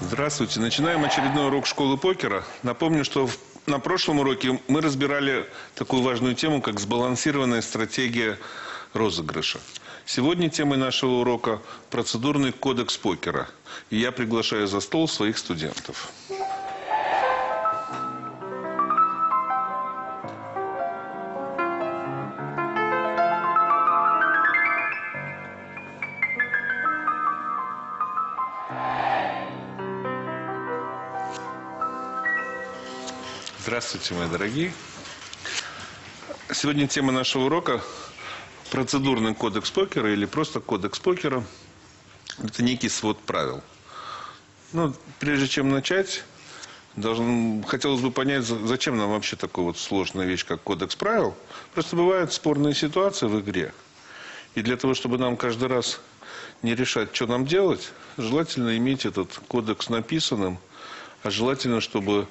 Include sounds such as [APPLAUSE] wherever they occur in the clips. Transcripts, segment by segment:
Здравствуйте. Начинаем очередной урок школы покера. Напомню, что в- на прошлом уроке мы разбирали такую важную тему, как сбалансированная стратегия розыгрыша. Сегодня темой нашего урока процедурный кодекс покера. И я приглашаю за стол своих студентов. Здравствуйте, мои дорогие. Сегодня тема нашего урока – процедурный кодекс покера или просто кодекс покера. Это некий свод правил. Ну, прежде чем начать, должен, хотелось бы понять, за- зачем нам вообще такая вот сложная вещь, как кодекс правил. Просто бывают спорные ситуации в игре. И для того, чтобы нам каждый раз не решать, что нам делать, желательно иметь этот кодекс написанным, а желательно, чтобы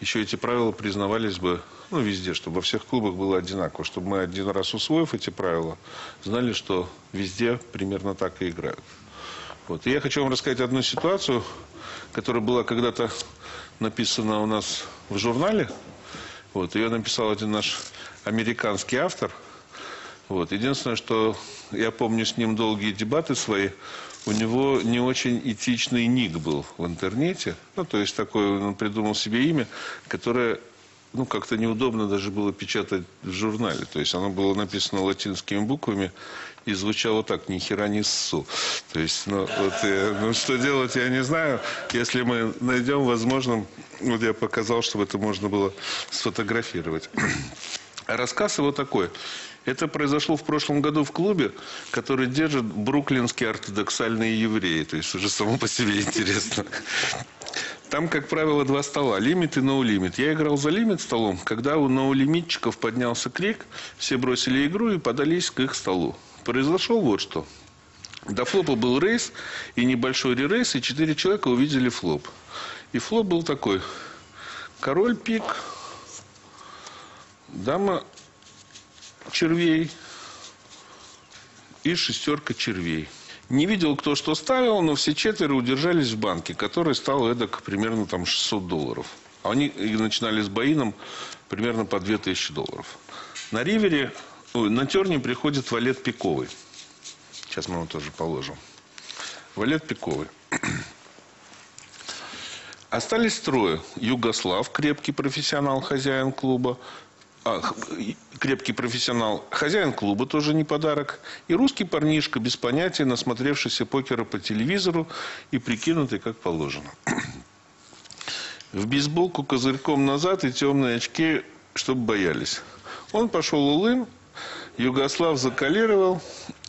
еще эти правила признавались бы ну, везде, чтобы во всех клубах было одинаково, чтобы мы один раз усвоив эти правила, знали, что везде примерно так и играют. Вот. И я хочу вам рассказать одну ситуацию, которая была когда-то написана у нас в журнале. Вот. Ее написал один наш американский автор. Вот. Единственное, что я помню с ним долгие дебаты свои, у него не очень этичный ник был в интернете. Ну, то есть такой, он придумал себе имя, которое ну, как-то неудобно даже было печатать в журнале. То есть оно было написано латинскими буквами и звучало так, ни хера не ссу. То есть, ну, вот, э, ну, что делать, я не знаю. Если мы найдем, возможно, вот я показал, чтобы это можно было сфотографировать. А [CLEARS THROAT] рассказ его такой. Это произошло в прошлом году в клубе, который держат бруклинские ортодоксальные евреи. То есть уже само по себе [LAUGHS] интересно. Там, как правило, два стола. Лимит и ноу-лимит. Я играл за лимит столом. Когда у ноу-лимитчиков поднялся крик, все бросили игру и подались к их столу. Произошел вот что. До флопа был рейс и небольшой ререйс, и четыре человека увидели флоп. И флоп был такой. Король пик, дама червей и шестерка червей. Не видел, кто что ставил, но все четверо удержались в банке, который стал эдак примерно там 600 долларов. А они начинали с боином примерно по 2000 долларов. На ривере, на терне приходит валет пиковый. Сейчас мы его тоже положим. Валет пиковый. [CLEARS THROAT] Остались трое. Югослав, крепкий профессионал, хозяин клуба. А, крепкий профессионал, хозяин клуба тоже не подарок. И русский парнишка, без понятия, насмотревшийся покера по телевизору и прикинутый как положено. В бейсболку козырьком назад и темные очки, чтобы боялись. Он пошел улым, Югослав закалировал,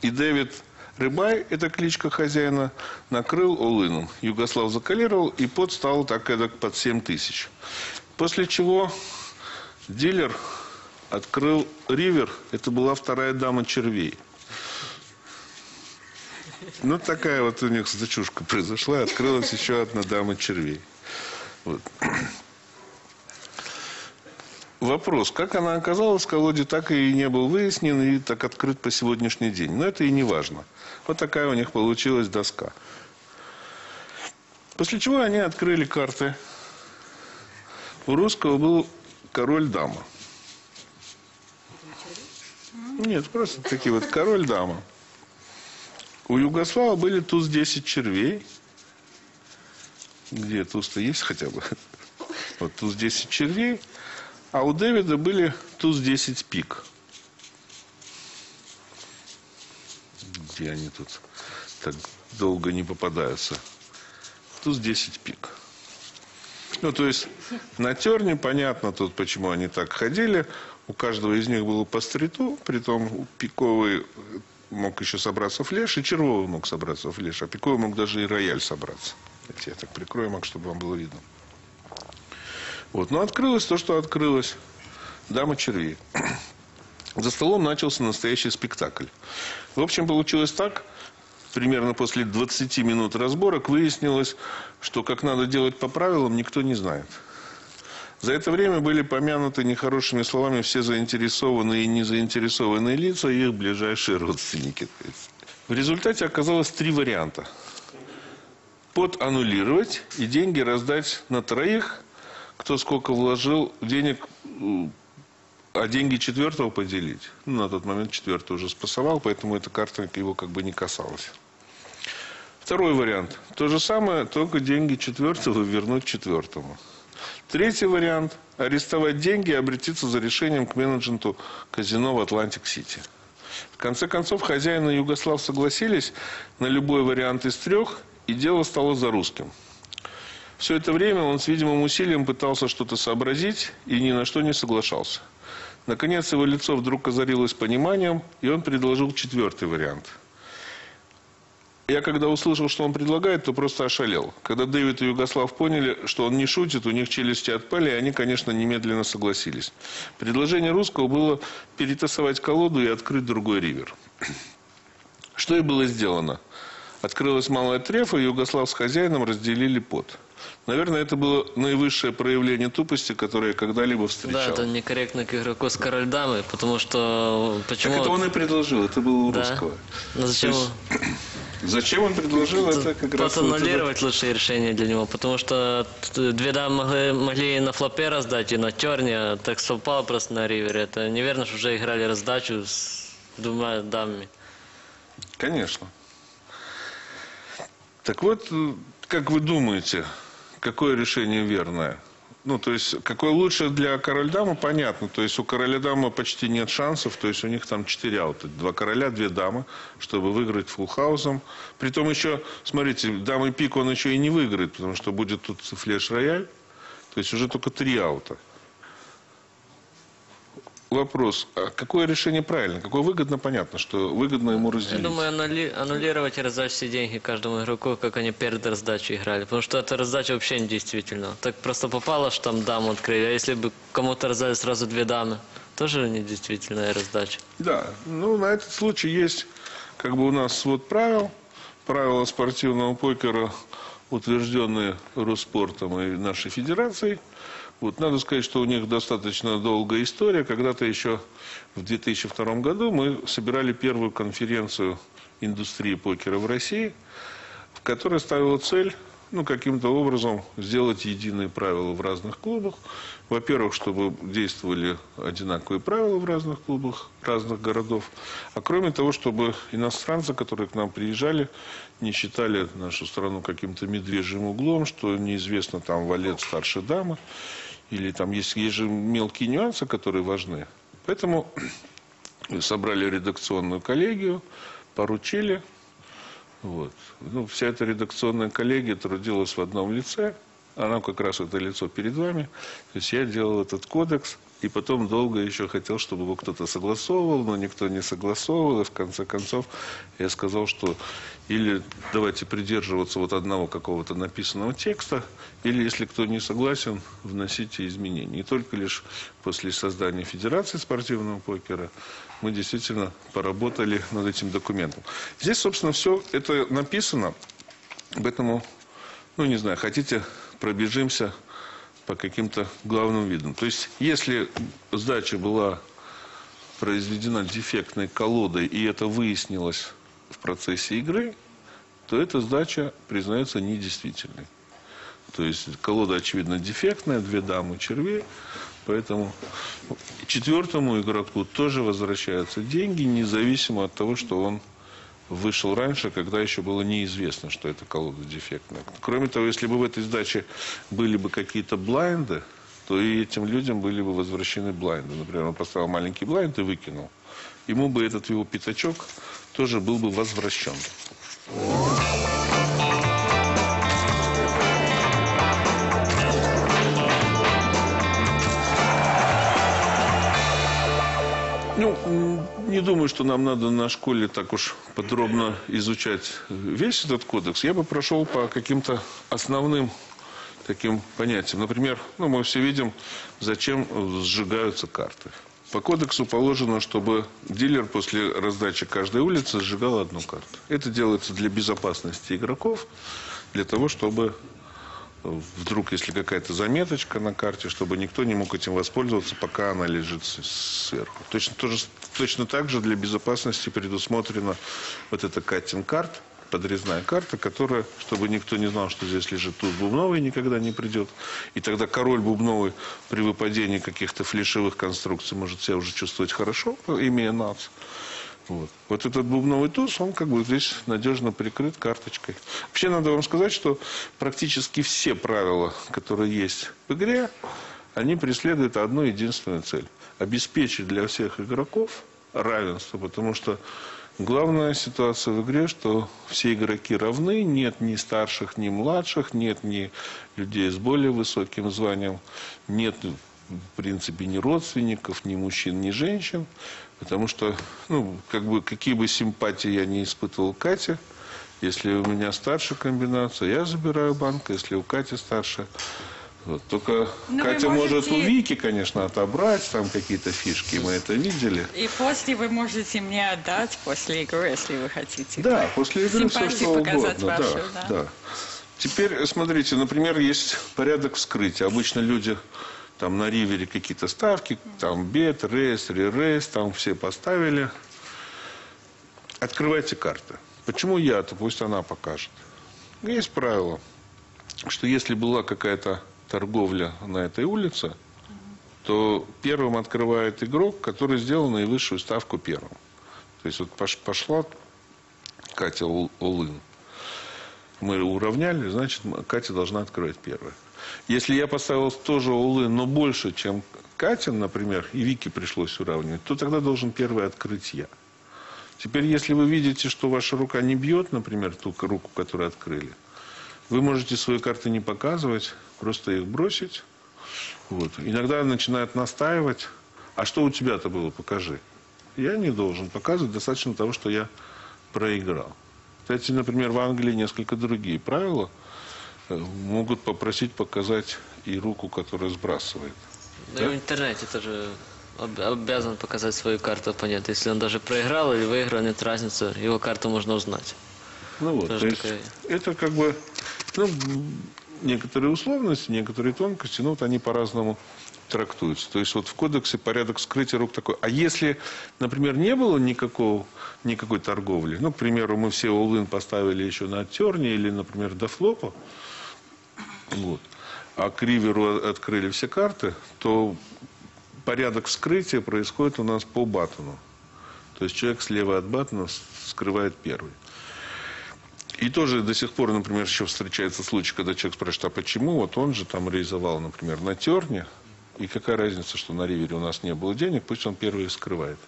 и Дэвид Рыбай, это кличка хозяина, накрыл улыном. Югослав закалировал, и пот стал так эдак под 7 тысяч. После чего дилер открыл ривер, это была вторая дама червей. Ну, такая вот у них зачушка произошла, открылась еще одна дама червей. Вот. Вопрос, как она оказалась в колоде, так и не был выяснен и так открыт по сегодняшний день. Но это и не важно. Вот такая у них получилась доска. После чего они открыли карты. У русского был король-дама. Нет, просто такие вот король-дама. У Югослава были туз 10 червей. Где туз-то есть хотя бы? Вот туз 10 червей. А у Дэвида были туз 10 пик. Где они тут так долго не попадаются? Туз 10 пик. Ну, то есть, на терне понятно тут, почему они так ходили. У каждого из них было по стриту, притом пиковый мог еще собраться флеш, и червовый мог собраться флеш, а пиковый мог даже и рояль собраться. Давайте я так прикрою, мог, чтобы вам было видно. Вот. Но открылось то, что открылось. Дама червей. [CLEARS THROAT] За столом начался настоящий спектакль. В общем, получилось так. Примерно после 20 минут разборок выяснилось, что как надо делать по правилам, никто не знает. За это время были помянуты нехорошими словами все заинтересованные и незаинтересованные лица и их ближайшие родственники. В результате оказалось три варианта. под аннулировать и деньги раздать на троих, кто сколько вложил денег, м, а деньги четвертого поделить. Ну, на тот момент четвертый уже спасовал, поэтому эта карта его как бы не касалась. Второй вариант. То же самое, только деньги четвертого вернуть четвертому. Третий вариант. Арестовать деньги и обратиться за решением к менеджменту казино в Атлантик-Сити. В конце концов, хозяин и Югослав согласились на любой вариант из трех, и дело стало за русским. Все это время он с видимым усилием пытался что-то сообразить и ни на что не соглашался. Наконец, его лицо вдруг озарилось пониманием, и он предложил четвертый вариант – я когда услышал, что он предлагает, то просто ошалел. Когда Дэвид и Югослав поняли, что он не шутит, у них челюсти отпали, и они, конечно, немедленно согласились. Предложение русского было перетасовать колоду и открыть другой ривер. [CLEARS THROAT] Что и было сделано. Открылась малая трефа, и Югослав с хозяином разделили пот. Наверное, это было наивысшее проявление тупости, которое я когда-либо встречал. Да, это некорректно к игроку с король дамы, потому что... Почему... Так это он и предложил, это было у Да. русского. Ну зачем... То есть, Зачем он предложил это как раз... Вот это- аннулировать лучшее решение для него, потому что две дамы могли, могли и на флопе раздать, и на терне, а так совпало просто на ривере. Это неверно, что уже играли раздачу с двумя дамами. Конечно. Так вот, как вы думаете, какое решение верное? Ну, то есть, какое лучше для король дамы, понятно. То есть, у короля дамы почти нет шансов. То есть, у них там четыре аута. Два короля, две дамы, чтобы выиграть фулхаузом. Притом еще, смотрите, дамы пик он еще и не выиграет, потому что будет тут флеш-рояль. То есть, уже только три аута. Вопрос, а какое решение правильно? Какое выгодно, понятно, что выгодно ему Я разделить. думаю, аннули- аннулировать и раздать все деньги каждому игроку, как они перед раздачей играли. Потому что эта раздача вообще недействительна. Так просто попало, что там даму открыли. А если бы кому-то раздали сразу две дамы, тоже недействительная раздача. Да, ну на этот случай есть как бы у нас свод правил, правила спортивного покера, утвержденные Роспортом и нашей федерацией. Вот, надо сказать, что у них достаточно долгая история. Когда-то еще в 2002 году мы собирали первую конференцию индустрии покера в России, в которой ставила цель ну, каким-то образом сделать единые правила в разных клубах. Во-первых, чтобы действовали одинаковые правила в разных клубах разных городов. А кроме того, чтобы иностранцы, которые к нам приезжали, не считали нашу страну каким-то медвежьим углом, что неизвестно там валет старше дамы. Или там есть, есть же мелкие нюансы, которые важны. Поэтому [CLEARS THROAT] собрали редакционную коллегию, поручили вот. Ну, вся эта редакционная коллегия трудилась в одном лице. Она как раз это лицо перед вами. То есть я делал этот кодекс. И потом долго еще хотел, чтобы его кто-то согласовывал, но никто не согласовывал. И в конце концов я сказал, что или давайте придерживаться вот одного какого-то написанного текста, или если кто не согласен, вносите изменения. И только лишь после создания Федерации спортивного покера мы действительно поработали над этим документом. Здесь, собственно, все это написано. Поэтому, ну, не знаю, хотите, пробежимся по каким-то главным видам. То есть, если сдача была произведена дефектной колодой, и это выяснилось в процессе игры, то эта сдача признается недействительной. То есть колода, очевидно, дефектная, две дамы червей. Поэтому четвертому игроку тоже возвращаются деньги, независимо от того, что он вышел раньше, когда еще было неизвестно, что эта колода дефектная. Кроме того, если бы в этой сдаче были бы какие-то блайнды, то и этим людям были бы возвращены блайнды. Например, он поставил маленький блайнд и выкинул. Ему бы этот его пятачок тоже был бы возвращен. Ну, не думаю, что нам надо на школе так уж подробно изучать весь этот кодекс. Я бы прошел по каким-то основным таким понятиям. Например, ну, мы все видим, зачем сжигаются карты. По кодексу положено, чтобы дилер после раздачи каждой улицы сжигал одну карту. Это делается для безопасности игроков, для того, чтобы вдруг, если какая-то заметочка на карте, чтобы никто не мог этим воспользоваться, пока она лежит сверху. Точно, тоже, точно так же для безопасности предусмотрено вот это каттинг карт, подрезная карта, которая, чтобы никто не знал, что здесь лежит туз бубновый, никогда не придет. И тогда король бубновый при выпадении каких-то флешевых конструкций может себя уже чувствовать хорошо, имея нац. Вот. вот этот бубновый туз, он как бы здесь надежно прикрыт карточкой. Вообще надо вам сказать, что практически все правила, которые есть в игре, они преследуют одну единственную цель. Обеспечить для всех игроков равенство, потому что главная ситуация в игре, что все игроки равны, нет ни старших, ни младших, нет ни людей с более высоким званием, нет в принципе ни родственников, ни мужчин, ни женщин, потому что, ну, как бы, какие бы симпатии я не испытывал Кате, если у меня старшая комбинация, я забираю банк, если у Кати старшая, вот. Только Ну, вы Катя может можете- у Вики, конечно, отобрать там какие-то фишки, мы это видели. И после вы можете мне отдать после игры, если вы хотите. Да, после игры все что угодно. вашу, да, да. да. Теперь, смотрите, например, есть порядок вскрытия. Обычно люди там на ривере какие-то ставки, там бет, рейс, ререйс, там все поставили. Открывайте карты. Почему я, то пусть она покажет. Есть правило, что если была какая-то торговля на этой улице, то первым открывает игрок, который сделал наивысшую ставку первым. То есть вот пош- пошла Катя Ол- Олын. Мы уравняли, значит, Катя должна открывать первой. Если я поставил тоже Олын, но больше, чем Катя, например, и Вике пришлось уравнивать, то тогда должен первый открыть я. Теперь, если вы видите, что ваша рука не бьет, например, ту руку, которую открыли, вы можете свои карты не показывать, просто их бросить. Вот. Иногда начинают настаивать. А что у тебя-то было, покажи. Я не должен показывать, достаточно того, что я проиграл. Кстати, например, в Англии несколько другие правила. Э, Могут попросить показать и руку, которая сбрасывает. Да и в интернете тоже об- обязан показать свою карту оппонента. Если он даже проиграл или выиграл, нет разницы, его карту можно узнать. Ну вот, Тоже то есть такая- это как бы ну, некоторые условности, некоторые тонкости, ну вот они по-разному трактуются. То есть вот в кодексе порядок скрытия рук такой. А если, например, не было никакого, никакой торговли, ну, к примеру, мы все all поставили еще на терне или, например, до флопа, вот, а к риверу открыли все карты, то порядок вскрытия происходит у нас по батону. То есть человек слева от батона скрывает первый. И тоже до сих пор, например, еще встречается случай, когда человек спрашивает, а почему? Вот он же там реализовал, например, на терне. И какая разница, что на ривере у нас не было денег, пусть он первый скрывает.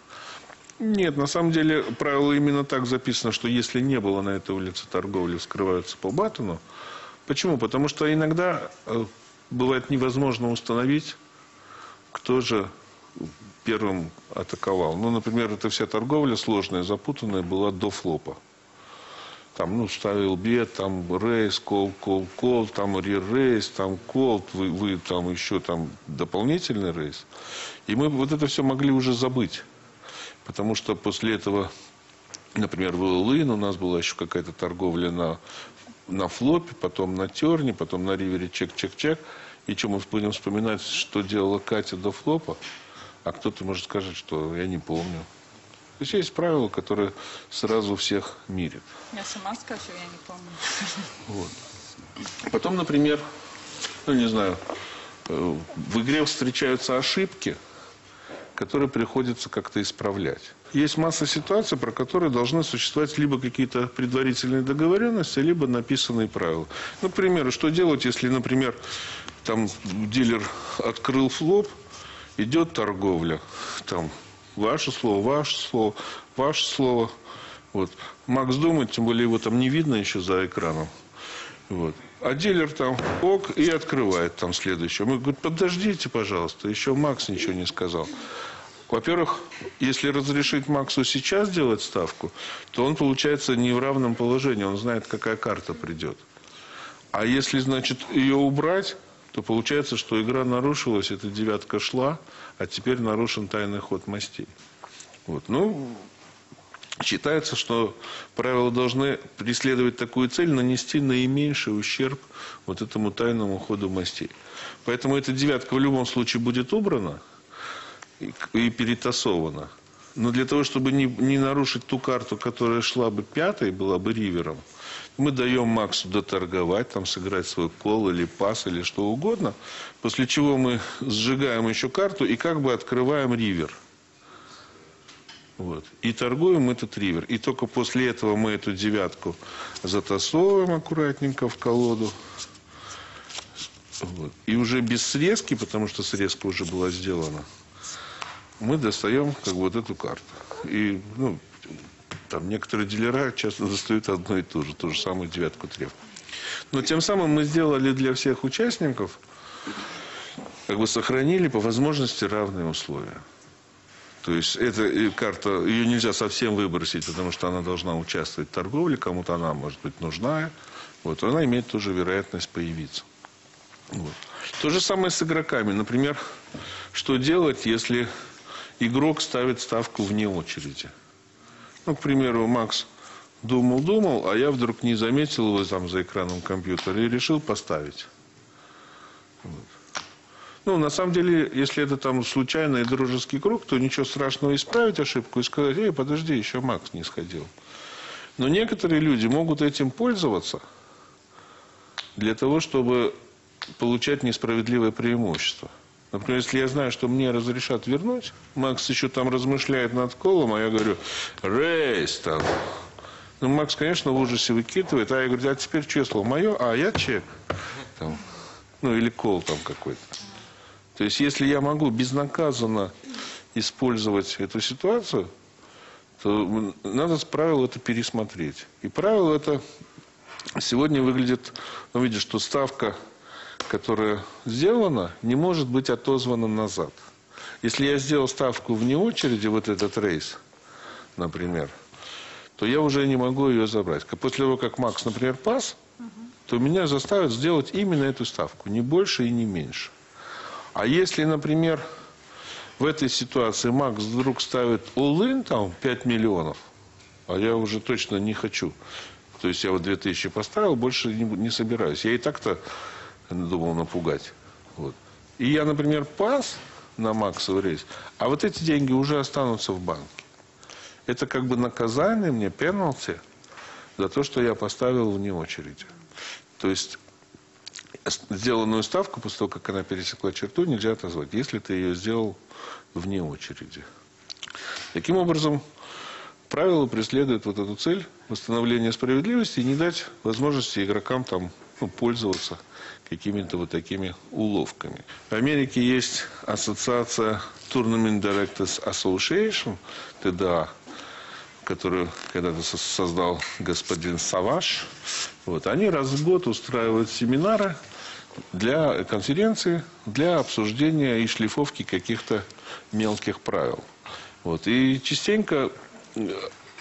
Нет, на самом деле правило именно так записано, что если не было на этой улице торговли, вскрываются по батону. Почему? Потому что иногда э, бывает невозможно установить, кто же первым атаковал. Ну, например, эта вся торговля сложная, запутанная была до флопа. Там, ну, ставил бет, там рейс, кол, кол, кол, там ререйс, там колд, вы, вы там еще там дополнительный рейс. И мы вот это все могли уже забыть. Потому что после этого, например, в Лын у нас была еще какая-то торговля на, на флопе, потом на терне, потом на ривере чек-чек-чек. И что, мы будем вспоминать, что делала Катя до флопа? А кто-то может сказать, что я не помню. То есть есть правила, которые сразу всех мирят. Я сама скажу, я не помню. Вот. Потом, например, ну не знаю, э, в игре встречаются ошибки, которые приходится как-то исправлять. Есть масса ситуаций, про которые должны существовать либо какие-то предварительные договоренности, либо написанные правила. Ну, к примеру, что делать, если, например, там дилер открыл флоп, идет торговля, там ваше слово, ваше слово, ваше слово. Вот. Макс думает, тем более его там не видно еще за экраном. Вот. А дилер там ок и открывает там следующее. Мы говорим, подождите, пожалуйста, еще Макс ничего не сказал. Во-первых, если разрешить Максу сейчас делать ставку, то он получается не в равном положении, он знает, какая карта придет. А если, значит, ее убрать, то получается, что игра нарушилась, эта девятка шла, а теперь нарушен тайный ход мастей. Вот. Ну, считается, что правила должны преследовать такую цель, нанести наименьший ущерб вот этому тайному ходу мастей. Поэтому эта девятка в любом случае будет убрана и, перетасована. Но для того, чтобы не, не нарушить ту карту, которая шла бы пятой, была бы ривером, мы даем Максу доторговать, там сыграть свой кол или пас или что угодно, после чего мы сжигаем еще карту и как бы открываем ривер. Вот. И торгуем этот ривер. И только после этого мы эту девятку затасовываем аккуратненько в колоду. Вот. И уже без срезки, потому что срезка уже была сделана, мы достаем как бы вот эту карту. И ну, там некоторые дилера часто достают одно и то же, ту же самую девятку треф. Но тем самым мы сделали для всех участников, как бы сохранили по возможности равные условия. То есть эта э, карта, ее нельзя совсем выбросить, потому что она должна участвовать в торговле, кому-то она может быть нужна. Вот, она имеет тоже вероятность появиться. Вот. То же самое с игроками. Например, что делать, если игрок ставит ставку вне очереди? Ну, к примеру, Макс думал-думал, а я вдруг не заметил его там за экраном компьютера и решил поставить. Вот. Ну, на самом деле, если это там случайный дружеский круг, то ничего страшного исправить ошибку и сказать, эй, подожди, еще Макс не сходил. Но некоторые люди могут этим пользоваться для того, чтобы получать несправедливое преимущество. Например, если я знаю, что мне разрешат вернуть, Макс еще там размышляет над колом, а я говорю, рейс там. Ну, Макс, конечно, в ужасе выкидывает, а я говорю, а теперь число мое, а я чек. Там. Ну, или кол там какой-то. То есть, если я могу безнаказанно использовать эту ситуацию, то надо с правил это пересмотреть. И правило это сегодня выглядит, ну, видишь, что ставка которая сделана, не может быть отозвана назад. Если я сделал ставку вне очереди, вот этот рейс, например, то я уже не могу ее забрать. После того, как Макс, например, пас, то меня заставят сделать именно эту ставку, не больше и не меньше. А если, например, в этой ситуации Макс вдруг ставит all-in, там, 5 миллионов, а я уже точно не хочу. То есть я вот 2000 поставил, больше не, не собираюсь. Я и так-то думал напугать. Вот. И я, например, пас на максовый рейс, а вот эти деньги уже останутся в банке. Это как бы наказание мне, пеналти, за то, что я поставил вне очереди. То есть сделанную ставку после того, как она пересекла черту, нельзя отозвать, если ты ее сделал вне очереди. Таким образом, правило преследует вот эту цель восстановления справедливости и не дать возможности игрокам там ну, пользоваться какими-то вот такими уловками. В Америке есть ассоциация Tournament Directors Association, ТДА, которую когда-то создал господин Саваш. Вот. Они раз в год устраивают семинары для конференции, для обсуждения и шлифовки каких-то мелких правил. Вот. И частенько э,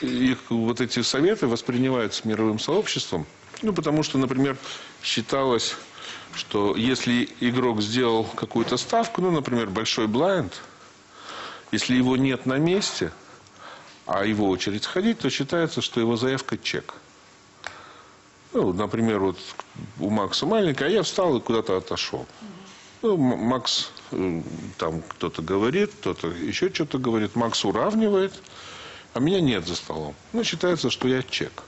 их вот эти советы воспринимаются мировым сообществом, ну, потому что, например, считалось, что если игрок сделал какую-то ставку, ну, например, большой блайнд, если его нет на месте, а его очередь ходить, то считается, что его заявка чек. Ну, например, вот у Макса маленькая, а я встал и куда-то отошел. Ну, Макс, э, там кто-то говорит, кто-то еще что-то говорит. Макс уравнивает, а меня нет за столом. Ну, считается, что я чек.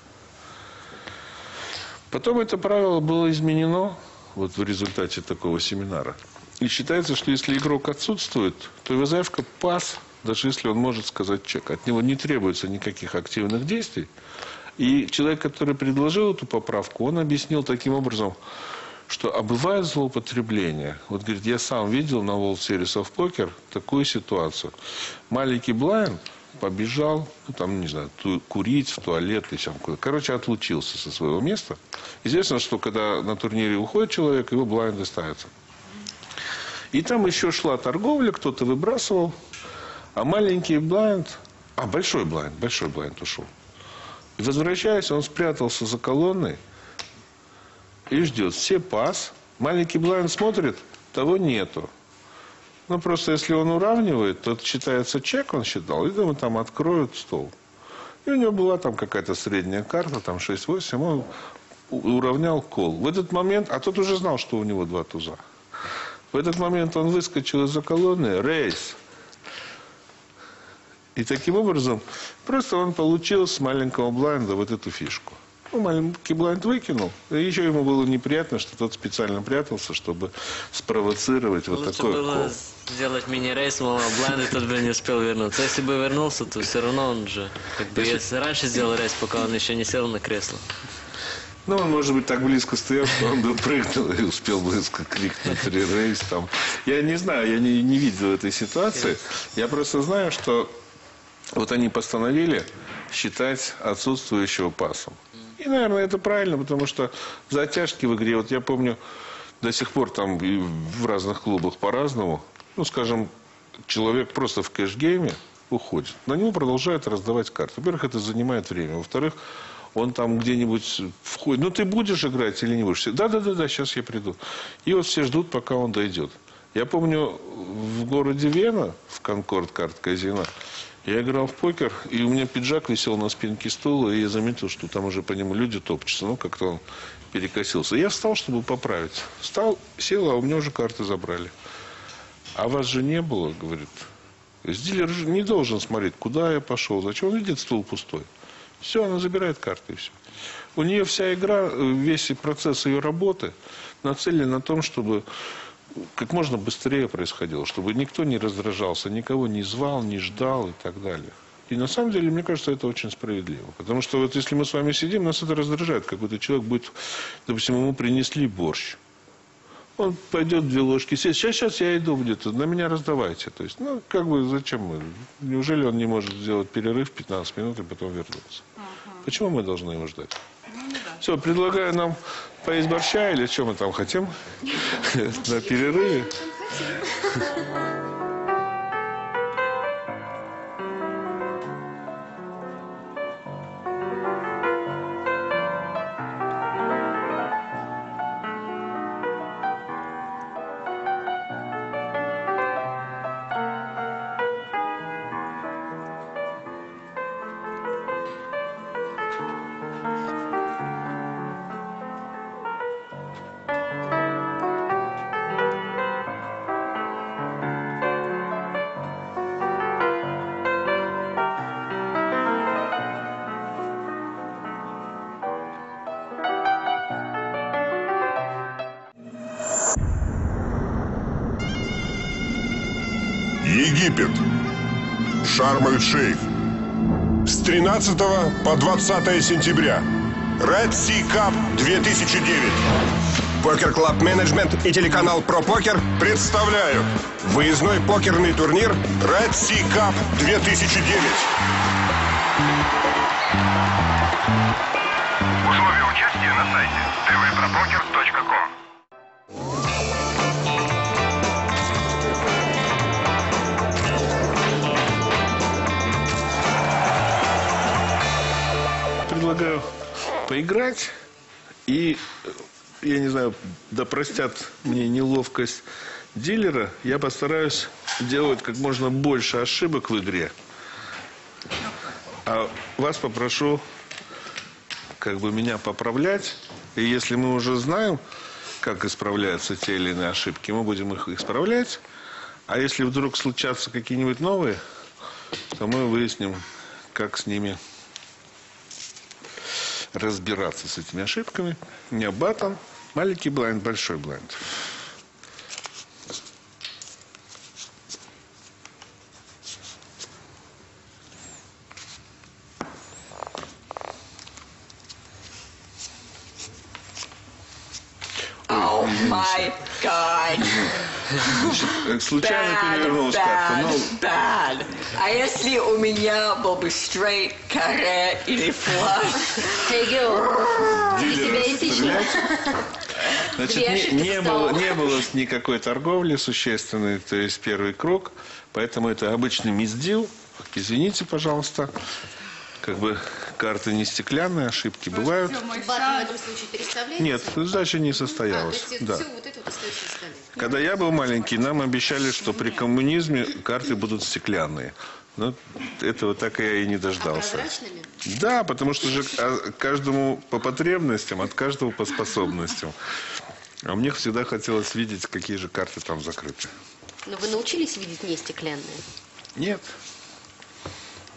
Потом это правило было изменено вот в результате такого семинара. И считается, что если игрок отсутствует, то его заявка пас, даже если он может сказать чек. От него не требуется никаких активных действий. И человек, который предложил эту поправку, он объяснил таким образом, что а бывает злоупотребление. Вот говорит, я сам видел на World Series of Poker такую ситуацию. Маленький блайнд побежал, ну, там, не знаю, ту, курить в туалет или там куда Короче, отлучился со своего места. Известно, что когда на турнире уходит человек, его блайнды ставятся. И там еще шла торговля, кто-то выбрасывал, а маленький блайнд, а большой блайнд, большой блайнд ушел. И возвращаясь, он спрятался за колонной и ждет. Все пас, маленький блайнд смотрит, того нету. Ну, просто если он уравнивает, то считается чек, он считал, и думаю, там откроют стол. И у него была там какая-то средняя карта, там 6-8, он уравнял кол. В этот момент, а тот уже знал, что у него два туза. В этот момент он выскочил из-за колонны, рейс. И таким образом, просто он получил с маленького блайнда вот эту фишку. Ну, маленький блайнд выкинул. И еще ему было неприятно, что тот специально прятался, чтобы спровоцировать вот Лучше такой было кол. сделать мини-рейс, мол, а Блайнд тот бы не успел вернуться. Если бы вернулся, то все равно он же, как бы, если раньше сделал рейс, пока он еще не сел на кресло. Ну, он, может быть, так близко стоял, что он бы прыгнул и успел близко крикнуть ререйс там. Я не знаю, я не, не видел этой ситуации. Я просто знаю, что вот они постановили считать отсутствующего пасом. И, наверное, это правильно, потому что затяжки в игре, вот я помню, до сих пор там в разных клубах по-разному, ну, скажем, человек просто в кэш-гейме уходит. На него продолжают раздавать карты. Во-первых, это занимает время. Во-вторых, он там где-нибудь входит. Ну, ты будешь играть или не будешь? Да, да, да, да, сейчас я приду. И вот все ждут, пока он дойдет. Я помню, в городе Вена, в Concord Card Casino, я играл в покер, и у меня пиджак висел на спинке стула, и я заметил, что там уже по нему люди топчутся. Ну, как-то он перекосился. Я встал, чтобы поправить. Встал, сел, а у меня уже карты забрали. А вас же не было, говорит. Дилер же не должен смотреть, куда я пошел, зачем он видит стул пустой. Все, она забирает карты и все. У нее вся игра, э, весь процесс ее работы нацелен на том, чтобы как можно быстрее происходило, чтобы никто не раздражался, никого не звал, не ждал и так далее. И на самом деле, мне кажется, это очень справедливо. Потому что вот если мы с вами сидим, нас это раздражает. Какой-то человек будет, допустим, ему принесли борщ. Он пойдет две ложки съест. Сейчас, сейчас я иду где-то, на меня раздавайте. То есть, ну, как бы, зачем мы? Неужели он не может сделать перерыв 15 минут и потом вернуться? Почему мы должны его ждать? Все, предлагаю нам поесть борща или что мы там хотим [LAUGHS] на перерыве. Египет. Шарм-эль-Шейх. С 13 по 20 сентября. Red Sea Cup 2009. Poker Club Management и телеканал Про Покер представляют выездной покерный турнир Red Sea Cup 2009. Условия участия на сайте Предлагаю поиграть. И, я не знаю, да простят мне неловкость дилера, я постараюсь делать как можно больше ошибок в игре. А вас попрошу как бы меня поправлять. И если мы уже знаем, как исправляются те или иные ошибки, мы будем их исправлять. А если вдруг случатся какие-нибудь новые, то мы выясним, как с ними разбираться с этими ошибками. У меня батон, маленький блайнд, большой блайнд. Oh my God. Случайно Bad, перевернулась карта. bad, Ну, bad. А если у меня был бы straight, каре или флаг? стрелять. Значит, не, не было, не было никакой торговли существенной, то есть первый круг. Поэтому это обычный миздил. Извините, пожалуйста. Как бы карты не стеклянные, ошибки бывают. Бат в этом случае переставляется? Нет, сдача не А, то состоялась. есть да. все вот это вот остается на столе. Когда я был маленький, нам обещали, что при коммунизме карты будут стеклянные. Но этого так я и не А дождался. прозрачными? Да, потому что же а, каждому по потребностям, от каждого по способностям. А мне всегда хотелось видеть, какие же карты там закрыты. Но вы научились видеть не стеклянные? Нет.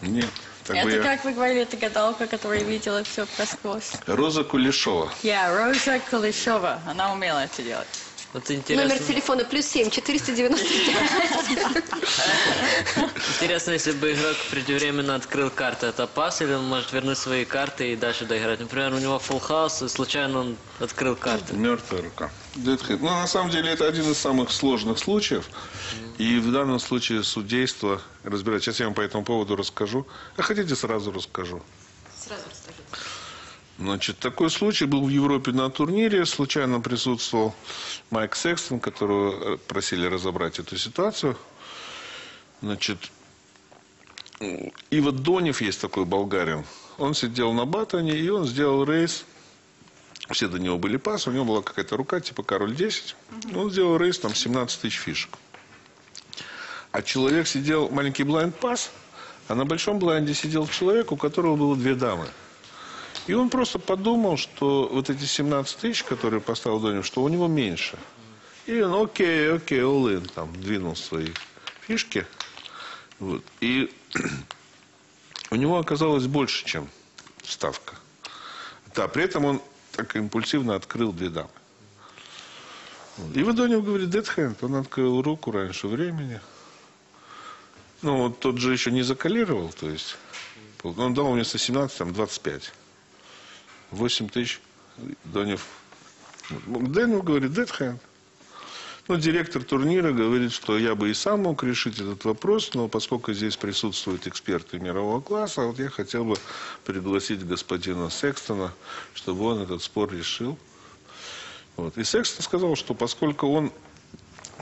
Нет. Бы Это, я... как вы говорили, это гадалка, которая видела все просквозь. Роза Кулешова. Я, Роза Кулешова. Она умела это делать. Вот интересно, Номер телефона плюс 7 495. интересно, если бы игрок преждевременно открыл карты, это пас, или он может вернуть свои карты и дальше доиграть? Например, у него full house, и случайно он открыл карты. Мертвая рука. Ну, на самом деле, это один из самых сложных случаев. И в данном случае судейство разбирает. Сейчас я вам по этому поводу расскажу. А хотите, сразу расскажу. Сразу расскажу. Значит, такой случай был в Европе на турнире. Случайно присутствовал Майк Секстон, которого э, просили разобрать эту ситуацию. Значит, м, Иво Донев есть такой болгарин. Он сидел на баттоне, и он сделал рейз. Все до него были пас, у него была какая-то рука, типа король 10. Он сделал рейз, там 17 тысяч фишек. А человек сидел, маленький блайнд пас, а на большом блайнде сидел человек, у которого было две дамы. И он просто подумал, что вот эти 17 тысяч, которые поставил Донев, что у него меньше. И он, окей, окей, all там, двинул свои фишки. Вот. И [CLEARS THROAT] у него оказалось больше, чем ставка. Да, при этом он так импульсивно открыл две дамы. И Водонев говорит, hand. Он открыл руку раньше времени. Ну, вот тот же еще не закалировал, то есть он дал вместо 17, там, 25. 8 тысяч Донев. Дэнов говорит, dead hand. Ну, директор турнира говорит, что я бы и сам мог решить этот вопрос, но поскольку здесь присутствуют эксперты мирового класса, вот я хотел бы пригласить господина Секстона, чтобы он этот спор решил. Вот. И Секстон сказал, что поскольку он,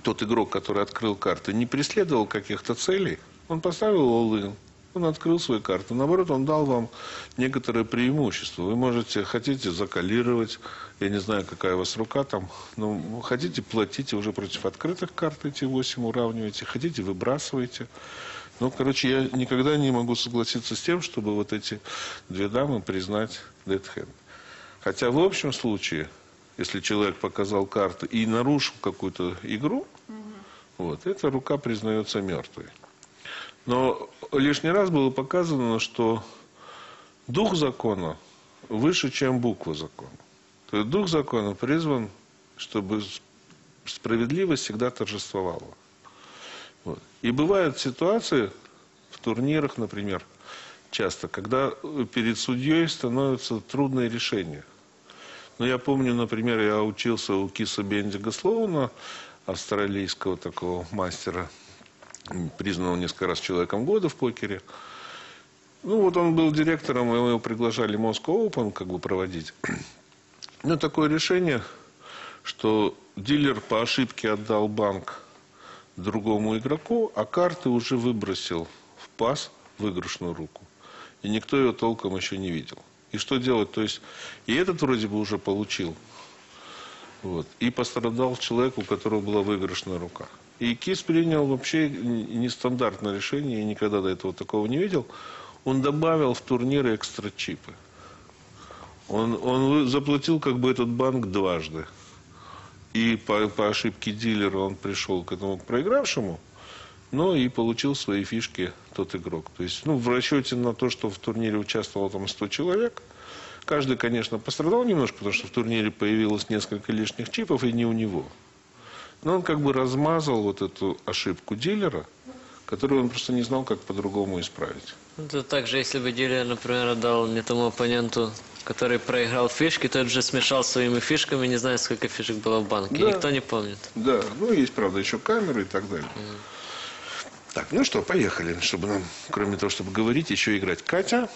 тот игрок, который открыл карты, не преследовал каких-то целей, он поставил all-in, он открыл свои карты. Наоборот, он дал вам некоторое преимущество. Вы можете, хотите закалировать, я не знаю, какая у вас рука там, но хотите, платите уже против открытых карт эти 8 уравниваете, хотите, выбрасываете. Ну, короче, я никогда не могу согласиться с тем, чтобы вот эти две дамы признать dead hand. Хотя в общем случае, если человек показал карты и нарушил какую-то игру, вот, эта рука признается мертвой. Но лишний раз было показано, что дух закона выше, чем буква закона. То есть дух закона призван, чтобы справедливость всегда торжествовала. Вот. И бывают ситуации в турнирах, например, часто, когда перед судьей становятся трудные решения. Но я помню, например, я учился у Киса Бендига Слоуна, австралийского такого мастера, признанного несколько раз человеком года в покере. Ну, вот он был директором, и его приглашали Moscow Open как бы проводить. [CLEARS THROAT] Ну, такое решение, что дилер по ошибке отдал банк другому игроку, а карты уже выбросил в пас выигрышную руку. И никто ее толком еще не видел. И что делать? То есть, и этот вроде бы уже получил. Вот. И пострадал человек, у которого была выигрышная рука. И КИС принял вообще нестандартное решение, я никогда до этого такого не видел. Он добавил в турниры экстра чипы. Он, он заплатил как бы этот банк дважды. И по, по ошибке дилера он пришел к этому проигравшему, но и получил свои фишки тот игрок. То есть, ну, в расчете на то, что в турнире участвовало там 100 человек, каждый, конечно, пострадал немножко, потому что в турнире появилось несколько лишних чипов, и не у него. Но он как бы размазал вот эту ошибку дилера, которую он просто не знал, как по-другому исправить. Это также, если бы дилер, например, отдал не тому оппоненту, который проиграл фишки, тот же смешал своими фишками, не знаю, сколько фишек было в банке. Да. Никто не помнит. Да, ну есть, правда, еще камеры и так далее. Так, ну что, поехали, чтобы нам, кроме того, чтобы говорить, еще играть. Катя,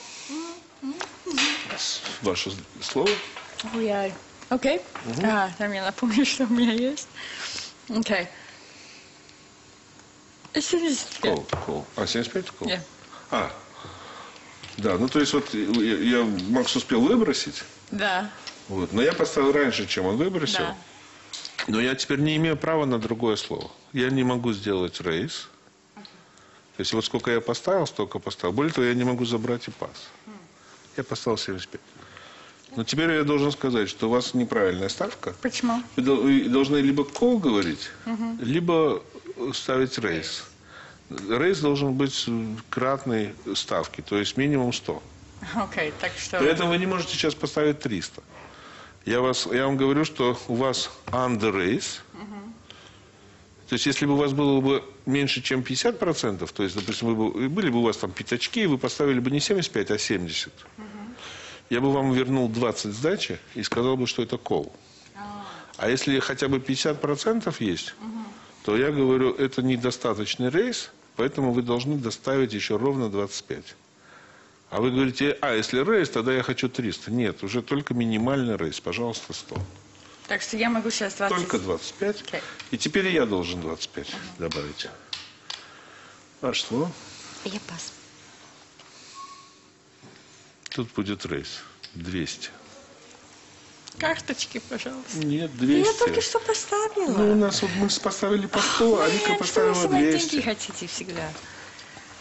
с- ваше слово. Ой, Окей. А, там я напомню, что у меня есть. Окей. 75. Кол, кол. А, 75 кол? Yeah. А, да, ну то есть вот я, я- Макс успел выбросить, Да, вот, но я поставил раньше, чем он выбросил. да. Но я теперь не имею права на другое слово. Я не могу сделать рейс. То есть вот сколько я поставил, столько поставил. Более того, я не могу забрать и пас. Я поставил 75. Но теперь я должен сказать, что у вас неправильная ставка. Почему? Вы дол- вы должны либо кол говорить, либо ставить рейс. Рейс должен быть кратной ставки, то есть минимум 100. Окей, так что... Поэтому вы не можете сейчас поставить 300. Я, вас, я вам говорю, что у вас under race. То есть, если бы у вас было бы меньше, чем 50%, то есть, допустим, вы бы, были бы у вас там пятачки, вы поставили бы не 75, а 70, я бы вам вернул 20 сдачи и сказал бы, что это кол. А если хотя бы 50% есть, то я говорю, это недостаточный рейс, поэтому вы должны доставить еще ровно 25. А вы говорите, а если рейс, тогда я хочу 300. Нет, уже только минимальный рейс, пожалуйста, 100. Так что я могу сейчас 20... Только 25. Окей. И теперь я должен 25 добавить. Ваше слово? Я пас. Тут будет рейс. 200. Карточки, пожалуйста. Нет, 200. Я только что поставила. Ну, у нас вот мы поставили по 100, а Вика Нет, что вы поставила со мной 200. деньги хотите всегда?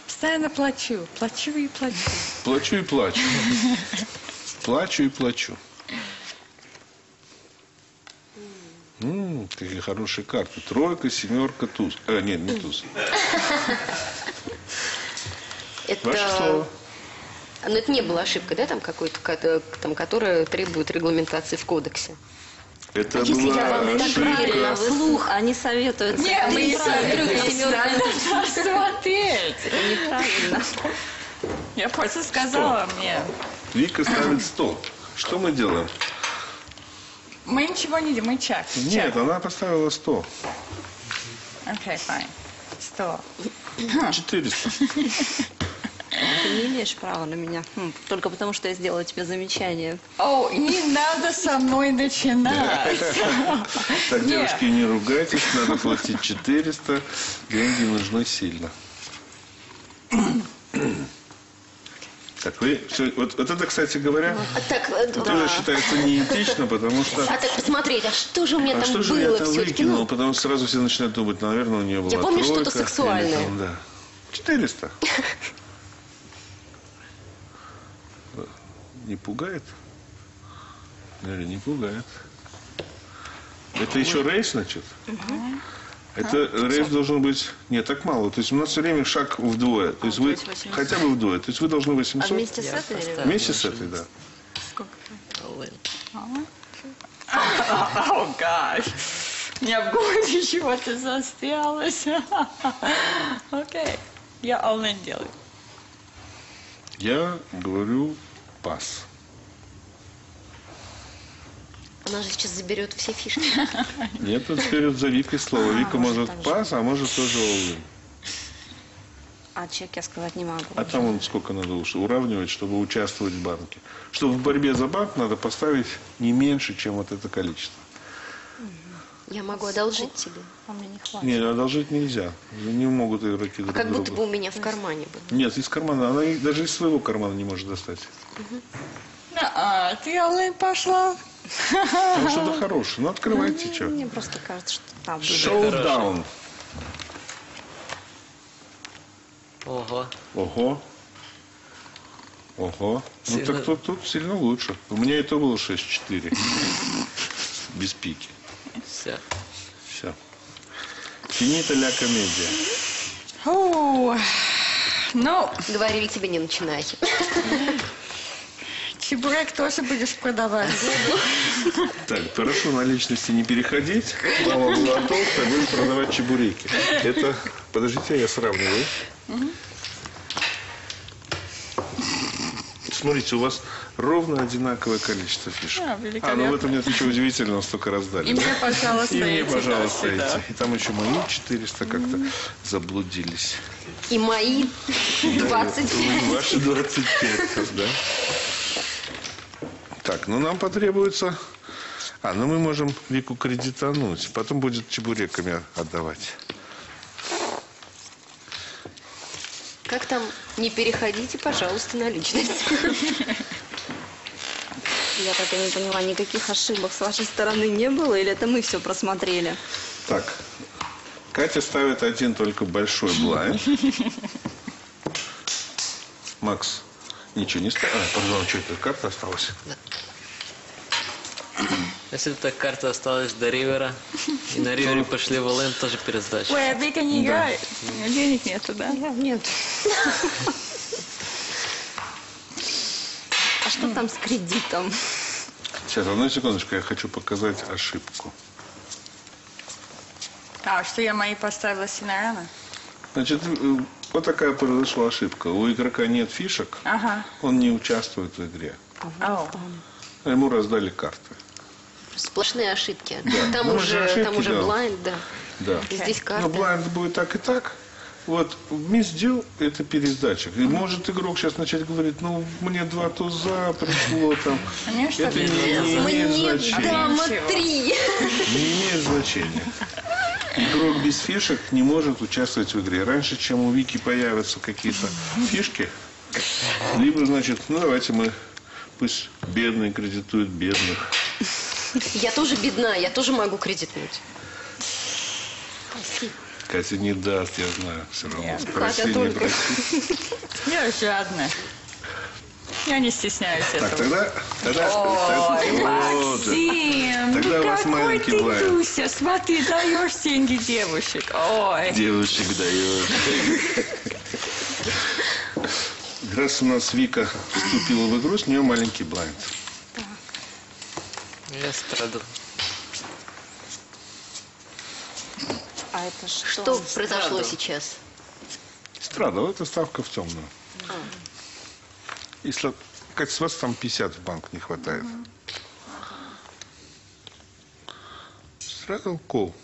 Постоянно плачу. Плачу и плачу. Плачу и плачу. Плачу и плачу. М, какие хорошие карты. Тройка, семерка, туз. Э, нет, не туз. Это... Ваше слово. Но это не была ошибка, да, там какой-то, ко- там, которая требует регламентации в кодексе? Это Если была я вам правильно, ошибка. вслух, они советуют. Нет, мы не советуем. Смотреть. Это неправильно. Я просто сказала мне. Вика ставит 100. Что мы делаем? Мы ничего не делаем, мы чак. Нет, она поставила 100. Окей, fine. Сто. 400. Ты не имеешь права на меня. Хм, Только потому, что я сделала тебе замечание. О, не надо со мной начинать. [LAUGHS] Так, девушки, не ругайтесь, надо платить 400. Деньги нужны сильно. [CLEARS THROAT] Так, вы все, вот, вот это, кстати говоря, А так, э, это да. уже считается неэтично, потому что... А так посмотреть, а что же у меня А там что же я было там все-таки? выкинул? Ну, Потому что сразу все начинают думать, наверное, у нее была Я помню, что-то сексуальное. там, да. 400. [LAUGHS] Не пугает? Или не пугает? Это еще рейс, значит? Это рейс должен быть... Нет, так мало. То есть у нас все время шаг вдвое. То есть вы то есть 800. хотя бы вдвое. То есть вы должны а 800... вместе с этой? или- Вместе с этой, да. [LAUGHS] О, гаш. У меня в голове чего-то застрялось. [LAUGHS] Окей. Я all in делаю. Я говорю пас. Она же сейчас заберет все фишки. [LAUGHS] Нет, тут вперед за Викой слово. Вика может, пас, а может тоже all-in. А чек я сказать не могу. А там он сколько надо уж уравнивать, чтобы участвовать в банке. Чтобы в борьбе за банк надо поставить не меньше, чем вот это количество. Я могу одолжить тебе. А мне не хватит. Нет, одолжить нельзя. Не могут игроки друг Как будто бы у меня в кармане было. Нет, из кармана. Она даже из своего кармана не может достать. А, ты in пошла? Там что-то хорошее. Ну, открывайте, что. Мне просто кажется, что там. Шоу-даун. Ого. Ого. Ого. Ну, так тут, тут сильно лучше. У меня и то было 6-4. Без пики. Все. Все. Финита ля комедия. О, Ну, Говорили тебе не начинай. чебурек тоже будешь продавать. Так, хорошо на личности не переходить. Мама была толстая, будем продавать чебуреки. Это... Подождите, я сравниваю. Смотрите, у вас ровно одинаковое количество фишек. А, А, ну в этом нет ничего удивительного, столько раздали. И мне, пожалуйста, И мне, эти пожалуйста, тоже, да. эти. И там еще мои 400 как-то заблудились. И мои 25. Ваши 25, да? Так, ну нам потребуется... А, ну мы можем Вику кредитануть. Потом будет чебуреками отдавать. Как там? Не переходите, пожалуйста, на личность. Я так и не поняла, никаких ошибок с вашей стороны не было, или это мы все просмотрели? Так, Катя ставит один только большой блайнд. Макс, ничего не ставит. А, пардон, что это, карта осталась? Если бы так карта осталась до ривера, и на ривере пошли в Олен, тоже пересдача. Ой, а Вика не играет. Денег нету, да? Нет. А что там с кредитом? Сейчас, одну секундочку, я хочу показать ошибку. А, что я мои поставила Синарана? Значит, э, вот такая произошла ошибка. У игрока нет фишек, Ага. он не участвует в игре. О, А Ему раздали карты. Сплошные ошибки. Там Ну, уже, ошибки, там уже да. блайнд, да. Да. Здесь Но карты. блайнд будет так и так. Вот мисс Дил – это пересдача. И может игрок сейчас начать говорить, ну, мне два туза пришло там. Конечно, это не, не имеет значения. дама три. Не имеет значения. Игрок без фишек не может участвовать в игре. Раньше, чем у Вики появятся какие-то фишки, либо, значит, ну, давайте мы, пусть бедные кредитуют бедных. Я тоже бедна, я тоже могу кредитнуть. Катя не даст, я знаю, все равно. Нет, Спроси, Катя не только. проси. [LAUGHS] Я жадная. Я не стесняюсь Так, этого. тогда, тогда, Ой, вот. Максим, Тогда ну у вас какой маленький ты блайнд. Дуся, смотри, даешь деньги девушек. Ой, Девушек дает. Раз у нас Вика вступила в игру, с нее маленький блайнд. Я страдал. А это что? Что произошло сейчас? Страдал, это ставка в темную. Если, Катя, с вас там 50 в банк не хватает. Страдал кол.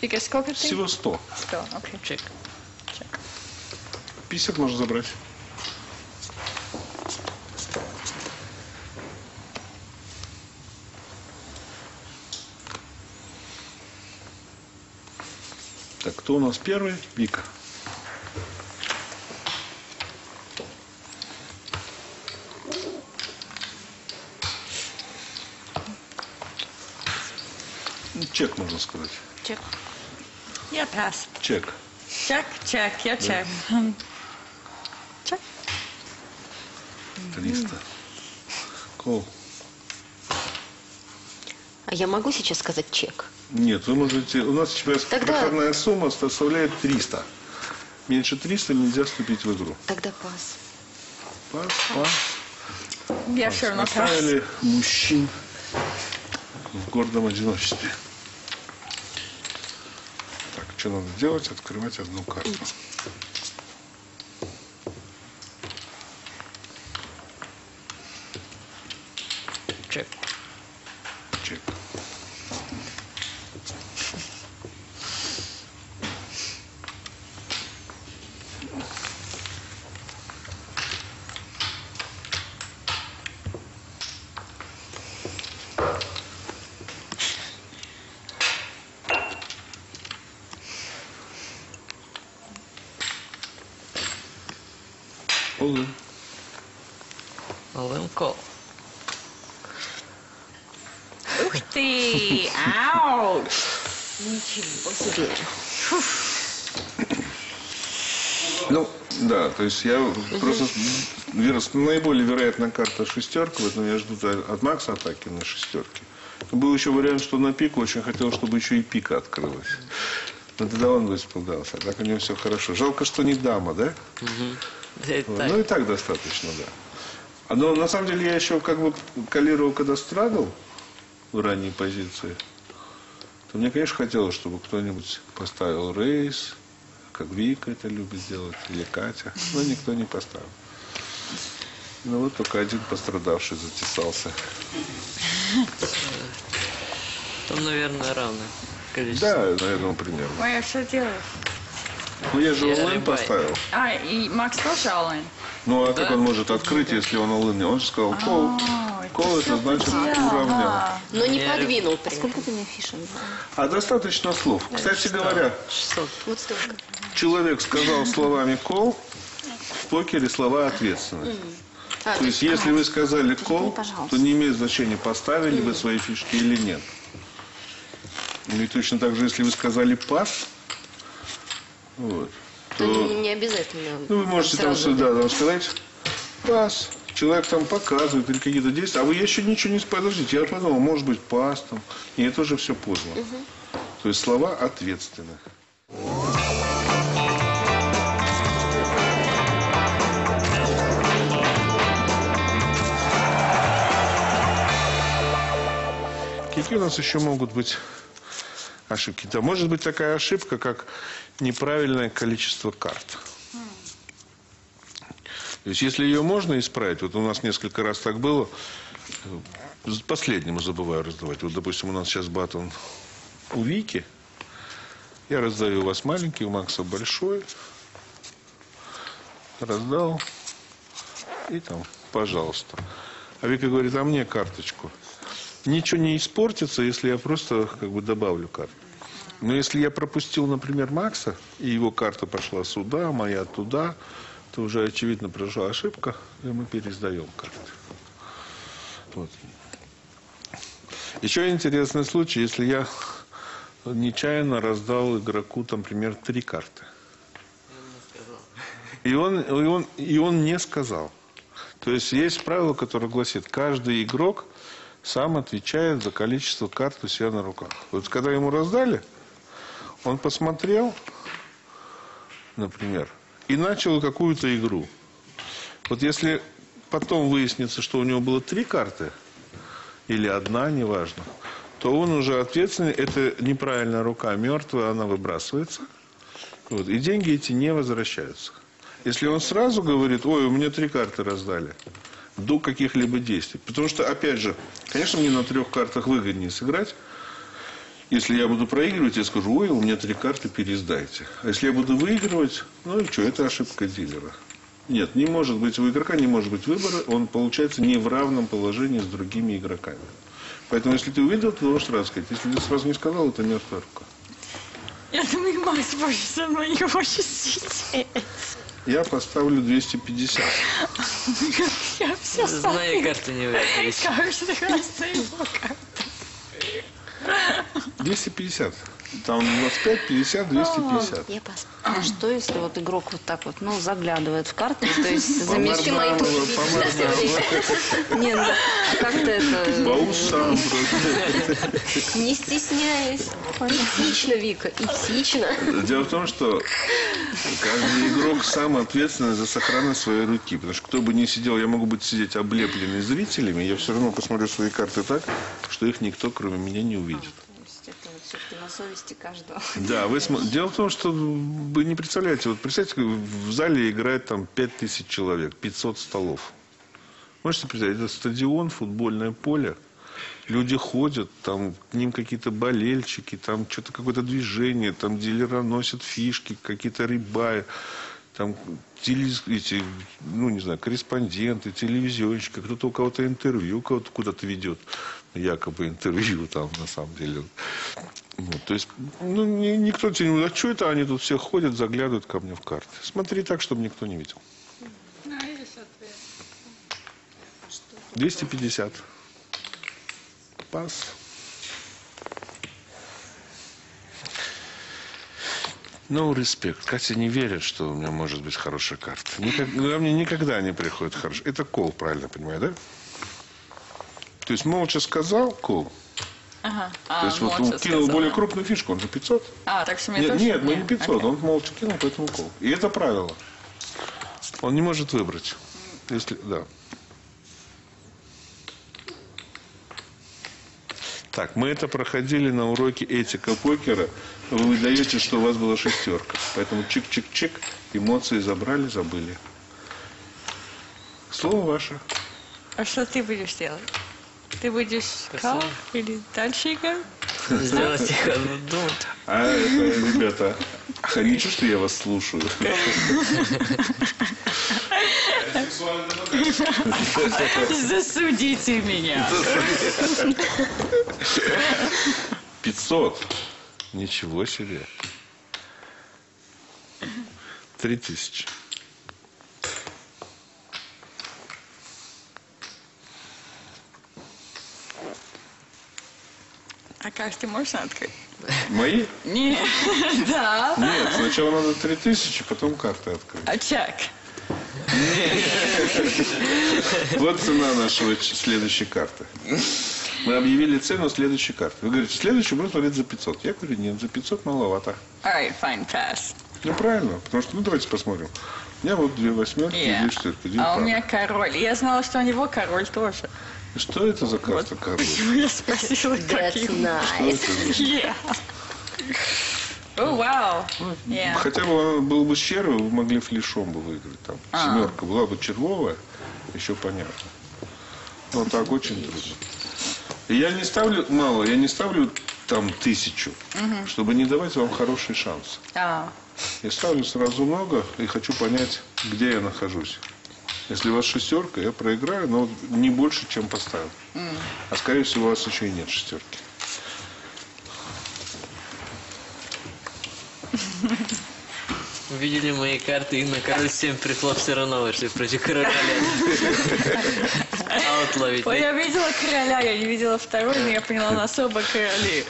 Вика, сколько ты? Всего 100. Сто, окей. Чек. 50 можно забрать. Так, кто у нас первый? Вика. Чек, можно сказать. Чек. Я пас. Чек. Чек, чек, я чек. Чек. 300. Кол. А я могу сейчас сказать чек? Нет, вы можете... У нас сейчас Тогда- проходная сумма составляет 300. Меньше 300 нельзя вступить в игру. Тогда пас. Пас, пас. Я все равно пас. Оставили мужчин в гордом одиночестве. Что надо делать? Открывать одну карту. Олен кол. Ух ты! Ау! Себе. Ну, да, то есть я просто... Вера, наиболее вероятная карта шестерка, поэтому я жду от Макса атаки на шестерке. Был еще вариант, что на пику очень хотел, чтобы еще и пика открылась. Но тогда он бы испугался. А так у него все хорошо. Жалко, что не дама, да? Вот. так. Ну и так достаточно, да. А, Но на самом деле я еще как бы калировал, когда страдал в ранней позиции, то мне, конечно, хотелось, чтобы кто-нибудь поставил рейс, как Вика это любит делать, или Катя. Но никто не поставил. Ну вот только один пострадавший затесался. Там, наверное, равное количество. Да, наверное, примерно. Ой, а что делаешь? Ну я же онлайн поставил. А, и Макс тоже онлайн? Ну а как он может открыть, если он онлайн? Он же сказал, кол. Ой, Кол это значит уравнял. Но не Я подвинул А сколько ты мне фишек дал? А достаточно слов. Кстати говоря, 600. Вот столько. человек сказал словами кол, в покере слова ответственность. А, То есть, если вы сказали кол, то не имеет значения, поставили вы свои фишки или нет. Ну и точно так же, если вы сказали пас, вот, То то не, не обязательно. ну, вы можете там сюда там сказать пас. Человек там показывает или какие-то действия, а вы еще ничего не подождите. Я подумал, может быть, пас там. И это уже все поздно. То есть слова ответственны. Какие у нас еще могут быть ошибки? Да, может быть такая ошибка, как неправильное количество карт. То есть, если ее можно исправить, вот у нас несколько раз так было, э, последнему забываю раздавать. Вот, допустим, у нас сейчас батон у Вики. Я раздаю у вас маленький, у Макса большой. Раздал. И там, пожалуйста. А Вика говорит, а мне карточку. Ничего не испортится, если я просто как бы добавлю карту. Но если я пропустил, например, Макса, и его карта пошла сюда, моя туда, то уже, очевидно, произошла ошибка, и мы пересдаем карты. Вот. Еще интересный случай, если я нечаянно раздал игроку, там, например, три карты. И он, и, он, и он не сказал. То есть есть правило, которое гласит, каждый игрок сам отвечает за количество карт у себя на руках. Вот когда ему раздали, он посмотрел, например, и начал какую-то игру. Вот если потом выяснится, что у него было три карты, или одна, неважно, то он уже ответственный, это неправильная рука, мертвая, она выбрасывается. Вот, и деньги эти не возвращаются. Если он сразу говорит, ой, у меня три карты раздали, до каких-либо действий. Потому что, опять же, конечно, мне на трех картах выгоднее сыграть. Если я буду проигрывать, я скажу, ой, у меня три карты, пересдайте. А если я буду выигрывать, ну и что, это ошибка дилера. Нет, не может быть у игрока, не может быть выбора, он получается не в равном положении с другими игроками. Поэтому, если ты увидел, ты должен сразу сказать. Если ты сразу не сказал, это мертвая рука. Я думаю, Макс больше со мной не хочет сидеть. Я поставлю 250. Я все С моей карты не выиграть. Каждый раз его карту. 250. Там 25, 50, 250. Я пос- А что если вот игрок вот так вот, ну, заглядывает в карты, то есть. [LAUGHS] Помарнал, помарнал. Не, ну, как-то это... Усам просто. Не стесняясь. Этично, Вика, этично. Дело в том, что каждый игрок сам ответственный за сохранность своей руки. Потому что кто бы ни сидел, я могу быть сидеть облепленный зрителями, я все равно посмотрю свои карты так, что их никто, кроме меня, не увидит. То есть это вот все-таки на совести каждого. Да, вы смо- дело в том, что вы не представляете, вот представьте, в зале играет там 5000 человек, 500 столов. Можете представить, это стадион, футбольное поле, люди ходят, там к ним какие-то болельщики, там что-то какое-то движение, там дилера носят фишки, какие-то рыбаи, там теле- эти, ну не знаю, корреспонденты, телевизионщики, кто-то у кого-то интервью, кого-то куда-то ведет, якобы интервью там на самом деле. Вот, то есть, ну, ни- никто тебе не говорит, а что это они тут все ходят, заглядывают ко мне в карты. Смотри так, чтобы никто не видел. 250. Пас. No respect. Катя не верит, что у меня может быть хорошая карта. Никак- ну, мне никогда не приходит хорошая. Это кол, правильно понимаю, да? То есть молча сказал кол. Ага. То А, есть вот он молча кинул более крупную фишку, он же 500. А, так что мне Нет, тоже? нет, мы не 500, Окей. он молча кинул, поэтому кол. И это правило. Он не может выбрать. Если, да. Так, мы это проходили на уроке этика покера. Вы выдаете, что у вас была шестерка. Поэтому чик-чик-чик, эмоции забрали, забыли. Слово ваше. А что ты будешь делать? Ты будешь кал или дальше играть? Сделать их думать. А это, ребята, ничего, что я вас слушаю. [LAUGHS] Засудите меня. 500. Ничего себе. Три тысячи. А карты можно открыть? Мои? Нет, [LAUGHS] да. Нет, сначала надо три тысячи, потом карты открыть. А чек? Вот цена нашего следующей карты. Мы объявили цену следующей карты. Вы говорите, следующую будем смотреть за 500. Я говорю, нет, за 500 маловато. All right, fine, pass. Ну, правильно, потому что, ну, давайте посмотрим. У меня вот две восьмерки и Yeah. две шестерки, две А у пары. меня король. Я знала, что у него король тоже. Что это за карта, король? Почему я спросила, That's какие? Что nice. это за- [LAUGHS] Yeah. Oh, wow. Yeah. Хотя бы он был бы щерый, вы могли флешом бы выиграть. Там А. семерка была бы червовая, еще понятно. Но так очень трудно. И я не ставлю мало, я не ставлю там тысячу, чтобы не давать вам хороший шанс. А, Я ставлю сразу много и хочу понять, где я нахожусь. Если у вас шестерка, я проиграю, но не больше, чем поставил. А скорее всего, у вас еще и нет шестерки. Увидели мои карты и на король 7 прихлоп все равно вышли против короля. Аут ловить. Ой, я видела короля, я не видела второй, но я поняла, на особо короли.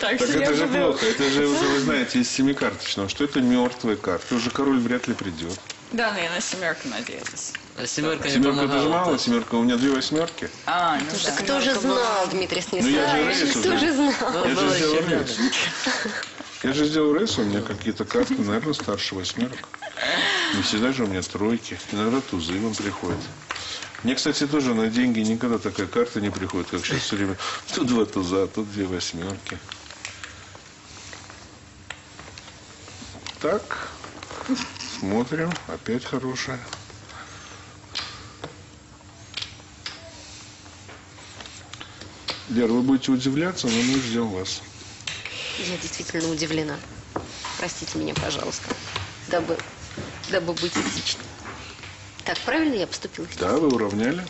Так, Так это же буду- плохо. Это же уже вы знаете из семикарточного, что это мертвые карты. Уже король вряд ли придет. Да, но я на семерку надеялась. А семерка не Семерка это же мало, семерка. У меня две восьмерки. А, ну да. Кто же знал, Дмитрий Ну, я же Станиславович? Кто уже. же знал? Ну, Я же рейс. Я же сделал рейс, у меня какие-то карты, наверное, старше восьмерок. Не всегда же у меня тройки. Иногда тузы вам приходят. Мне, кстати, тоже на деньги никогда такая карта не приходит, как сейчас все время. Тут два туза, тут две восьмерки. Так, смотрим. Опять хорошая. Лер, вы будете удивляться, но мы ждем вас. Я действительно удивлена. Простите меня, пожалуйста. Дабы, дабы быть этичной. Так, правильно я поступила? Да, вы уравняли.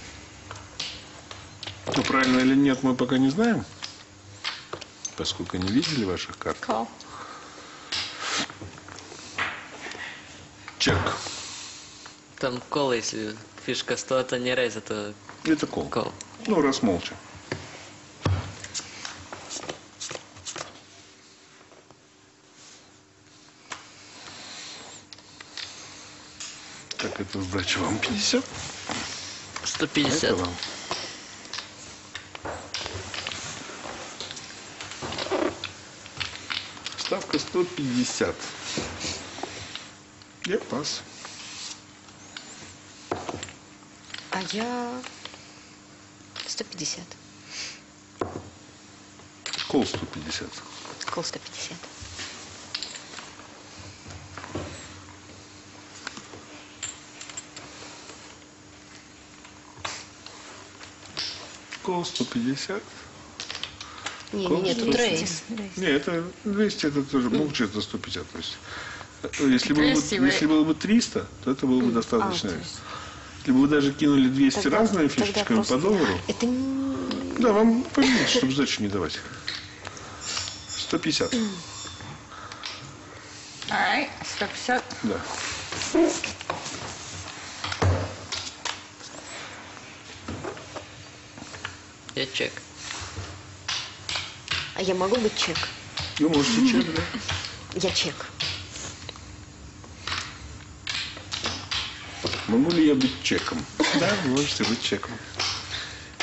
Ну, правильно или нет, мы пока не знаем, поскольку не видели ваших карт. Call. Чек. Там кол, если фишка 100, это не рейз, это Это кол. кол. Ну, раз молча. Сдача вам 50. 150. Это вам. Ставка 150. Я пас. А я 150. Кол 150. Кол 150. Кол 150. Не, не, не, рейс. Не, это 200, это тоже молча, это 150. То есть, если, было бы, если было бы 300, то это было бы достаточно. Если бы вы даже кинули 200 Тогда- разными фишечками просто- по доллару, Это не- да, вам поменять, чтобы сдачу не давать. 150, All right, 150. да. Я чек. А я могу быть чек? Вы можете чек, да? Я чек. Могу ли я быть чеком? Да, вы можете быть чеком.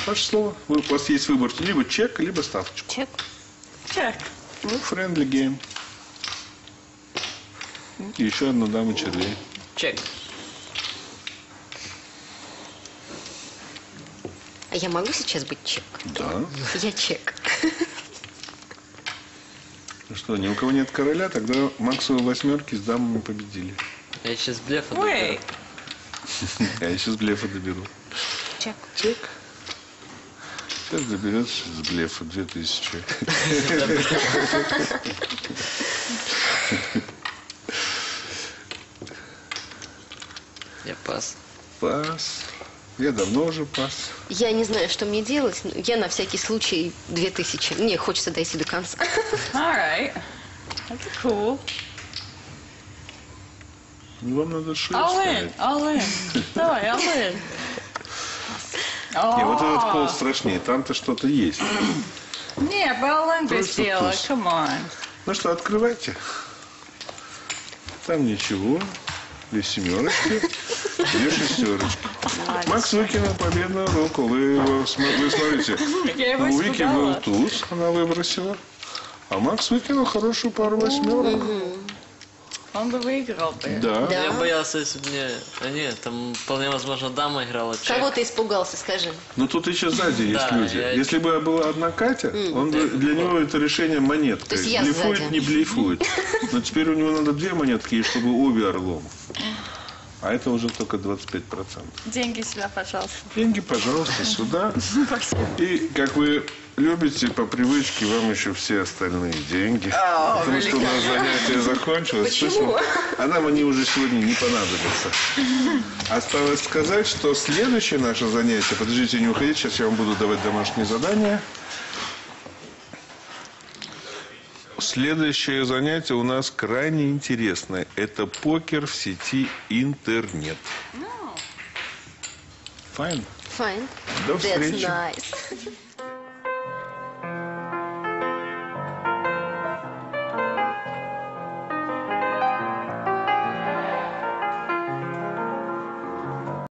Ваше слово. Вы- у вас есть выбор либо чек, либо ставочку. Чек. Check. Ну, friendly game. И еще одна дама червей. Чек. Я могу сейчас быть чек? Да. Я чек. Ну что, ни у кого нет короля, тогда Максовы восьмерки с дамами победили. Я сейчас блефа. А [LAUGHS] я сейчас блефа доберу. Чек. Чек. Сейчас доберет с блефа 2000. Я пас. Пас. Я давно уже пас. Я не знаю, что мне делать. но Я на всякий случай 2000. Мне хочется дойти до конца. [LAUGHS] All right. That's cool. Ну, вам надо шею All in, ставить. all in. [LAUGHS] Давай, all in. Не, вот этот кол О, страшнее. Там-то что-то есть. Не, Баулен Просто сделала, туз. come on. Ну что, открывайте. Там ничего. Две семерочки, две шестерочки. Макс выкинул победную руку. Вы, вы смотрите, у Вики был туз, она выбросила. А Макс выкинул хорошую пару восьмерок. Он бы выиграл бы. Да. Да. Я боялся, если бы мне... А нет, там вполне возможно дама играла чек. Кого ты испугался, скажи? Но тут еще сзади есть Да, люди. я- Если бы была одна Катя, он бы, для него это решение монеткой. То есть я блефует, сзади. не блефует. Но теперь у него надо две монетки, и чтобы обе орлом. А это уже только 25%. Деньги сюда, пожалуйста. Деньги, пожалуйста, сюда. [LAUGHS] И, как вы любите, по привычке вам еще все остальные деньги. Потому что у нас занятие закончилось. Почему? А нам они уже сегодня не понадобятся. Осталось сказать, что следующее наше занятие... Подождите, не уходите, сейчас я вам буду давать домашние задания. Следующее занятие у нас крайне интересное. Это покер в сети интернет. Fine. Fine. До That's встречи. nice. [LAUGHS]